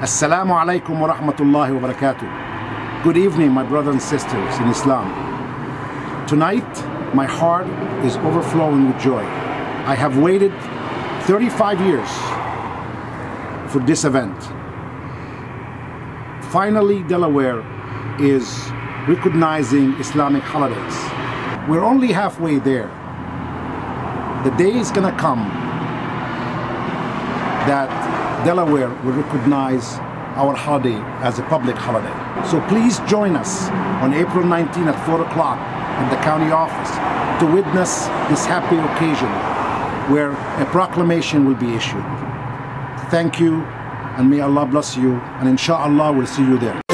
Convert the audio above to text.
Assalamu alaikum wa rahmatullahi wa barakatuh. Good evening, my brothers and sisters in Islam. Tonight, my heart is overflowing with joy. I have waited 35 years for this event. Finally, Delaware is recognizing Islamic holidays. We're only halfway there. The day is gonna come that Delaware will recognize our holiday as a public holiday. So please join us on April 19 at 4 o'clock in the county office to witness this happy occasion where a proclamation will be issued. Thank you and may Allah bless you and inshallah we'll see you there.